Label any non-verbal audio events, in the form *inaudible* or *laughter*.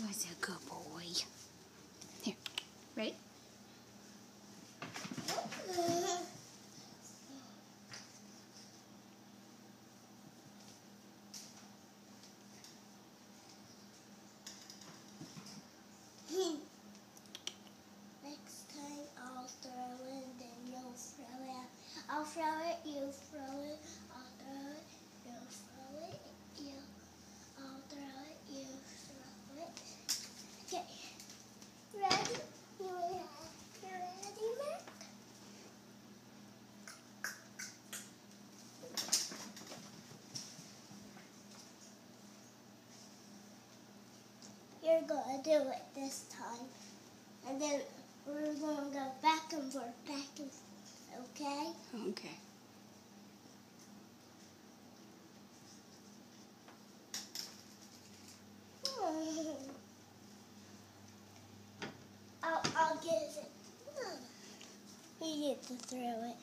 Was a good boy. Here, ready? Next time I'll throw it, then you'll throw it. I'll throw it, you throw it. I'll throw it, you throw it. You, I'll throw it, you throw it. Okay, ready? You you ready, Mac? You're gonna do it this time. And then we're gonna go back and forth, back and forth, okay? Okay. *laughs* I'll, I'll get it. *laughs* You get to throw it.